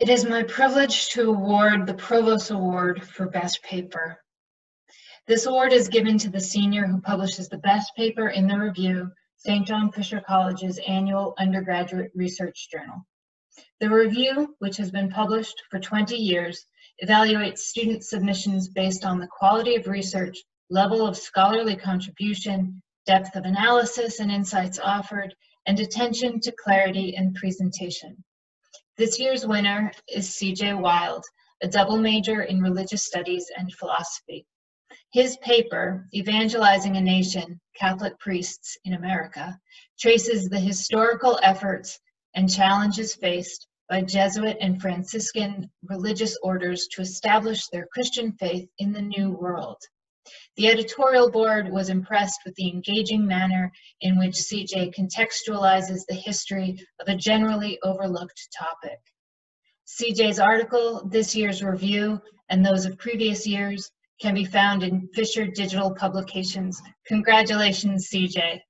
It is my privilege to award the Provost Award for Best Paper. This award is given to the senior who publishes the best paper in the review, St. John Fisher College's annual undergraduate research journal. The review, which has been published for 20 years, evaluates student submissions based on the quality of research, level of scholarly contribution, depth of analysis and insights offered, and attention to clarity and presentation. This year's winner is CJ Wild, a double major in religious studies and philosophy. His paper, Evangelizing a Nation, Catholic Priests in America, traces the historical efforts and challenges faced by Jesuit and Franciscan religious orders to establish their Christian faith in the New World. The editorial board was impressed with the engaging manner in which CJ contextualizes the history of a generally overlooked topic. CJ's article, this year's review, and those of previous years can be found in Fisher Digital Publications. Congratulations, CJ.